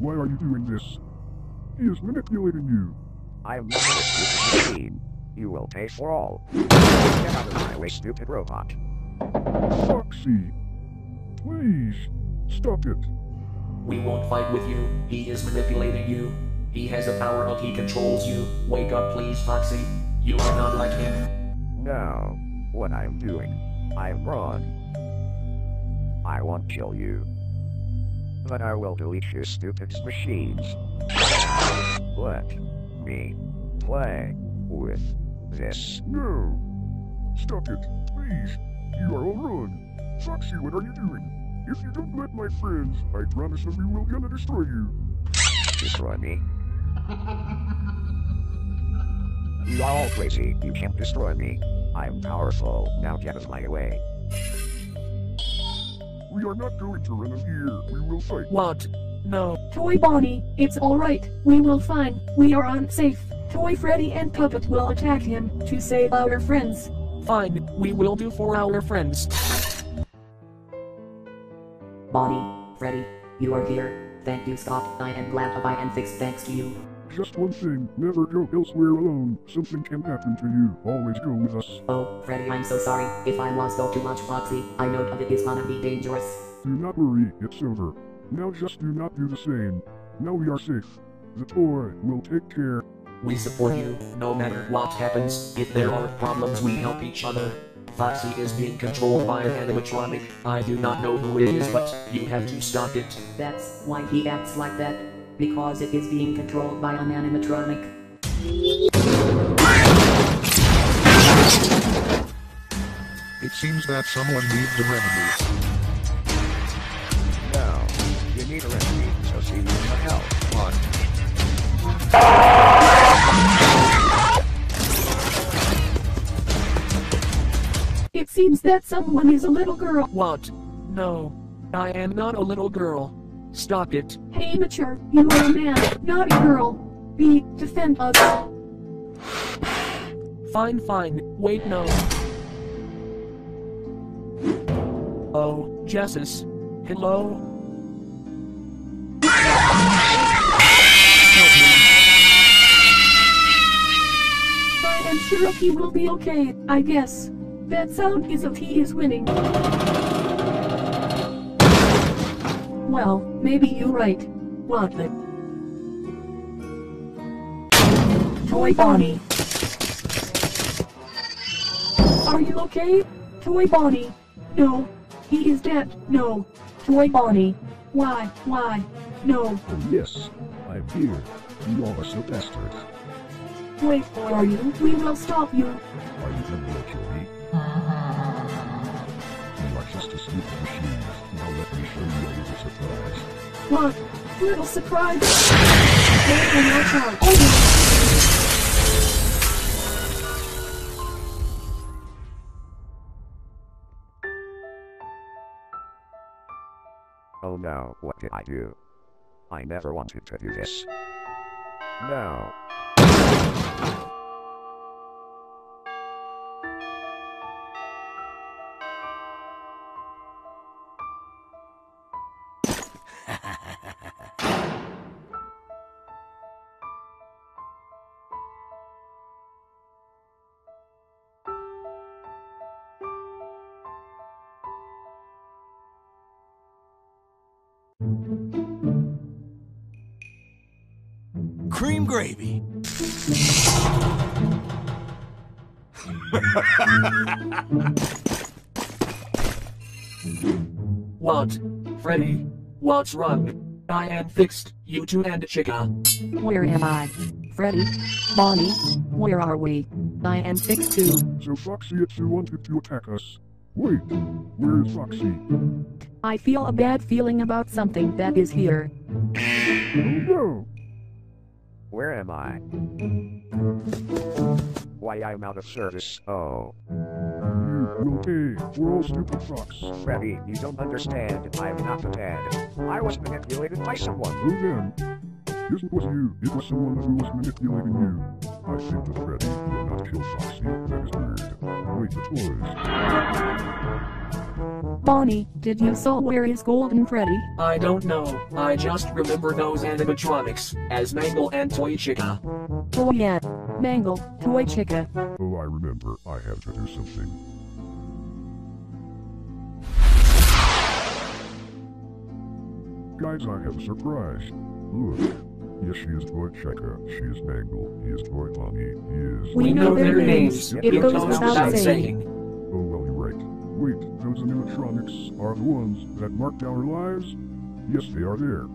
Why are you doing this? He is manipulating you. I am not a stupid machine. You will pay for all. Get out of my way, stupid robot. Foxy. Please. Stop it. We won't fight with you. He is manipulating you. He has a power of he controls you. Wake up, please, Foxy. You are not like him. No. What I am doing. I am wrong. I won't kill you. But I will delete your stupid machines. Let me play with this. No. Stop it. Please. You are all wrong. Foxy, what are you doing? If you don't let my friends, I promise that we will gonna destroy you. Destroy me. You are all crazy. You can't destroy me. I'm powerful. Now get out of my way. We are not going to run in here. We will fight. What? No. Toy Bonnie, it's alright. We will find. We are unsafe. Toy Freddy and Puppet will attack him to save our friends. Fine, we will do for our friends. Bonnie, Freddy, you are here. Thank you, Scott. I am glad to buy and fix thanks to you. Just one thing. Never go elsewhere alone. Something can happen to you. Always go with us. Oh, Freddy, I'm so sorry. If I was go too much Foxy, I know that it is gonna be dangerous. Do not worry. It's over. Now just do not do the same. Now we are safe. The toy will take care. We support you, no matter what happens. If there are problems, we help each other. Foxy is being controlled by an animatronic. I do not know who it is, but you have to stop it. That's why he acts like that. Because it is being controlled by an animatronic. It seems that someone needs a remedy. No. You need a remedy, so see you in the hell. On. It seems that someone is a little girl. What? No. I am not a little girl. Stop it. Hey, mature, you are a man, not a girl. Be, defend us. Fine, fine. Wait, no. Oh, Jesus. Hello? I am sure he will be okay, I guess. That sound is of he is winning. Well, maybe you're right. What the? Toy Bonnie. Are you okay? Toy Bonnie. No. He is dead. No. Toy Bonnie. Why? Why? No. Oh yes. I'm here. You are so bastards. Wait, where are you? We will stop you. Are you gonna kill me? Little surprise. Oh no, what did I do? I never wanted to do this. No. Cream gravy. What? Freddy? What's wrong? I am fixed, you two and Chica. Where am I? Freddy? Bonnie? Where are we? I am fixed too. So Foxy you wanted to attack us. Wait, where is Foxy? I feel a bad feeling about something that is here. Oh no! Am I? Why I'm out of service. Oh. You, okay, we're all stupid fox. Freddy, you don't understand. I'm not the bad. I was manipulated by someone. Oh then, isn't was you, it was someone who was manipulating you. I think that Freddy did not kill Foxy. That is weird. Wait, the toys. Bonnie, did you saw where is Golden Freddy? I don't know. I just remember those animatronics as Mangle and Toy Chica. Oh yeah. Mangle, Toy Chica. Oh, I remember. I have to do something. Guys, I have a surprise. Look. Yes, she is Toy Chica. She is Mangle. He is Toy Bonnie. He is. We know their names. It It goes goes without without saying. Oh, well, you're right. Wait, those animatronics are the ones that marked our lives? Yes, they are there.